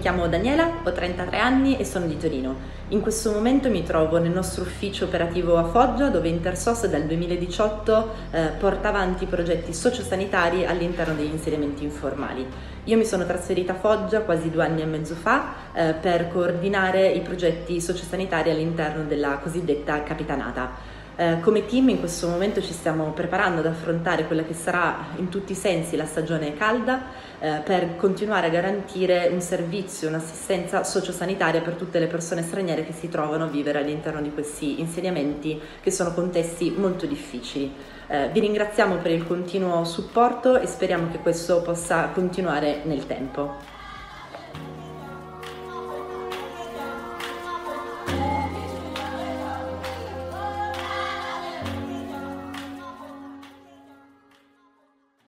chiamo Daniela, ho 33 anni e sono di Torino. In questo momento mi trovo nel nostro ufficio operativo a Foggia dove Intersos dal 2018 eh, porta avanti progetti sociosanitari all'interno degli insediamenti informali. Io mi sono trasferita a Foggia quasi due anni e mezzo fa eh, per coordinare i progetti sociosanitari all'interno della cosiddetta capitanata. Eh, come team in questo momento ci stiamo preparando ad affrontare quella che sarà in tutti i sensi la stagione calda eh, per continuare a garantire un servizio, un'assistenza sociosanitaria per tutte le persone straniere che si trovano a vivere all'interno di questi insediamenti che sono contesti molto difficili. Eh, vi ringraziamo per il continuo supporto e speriamo che questo possa continuare nel tempo.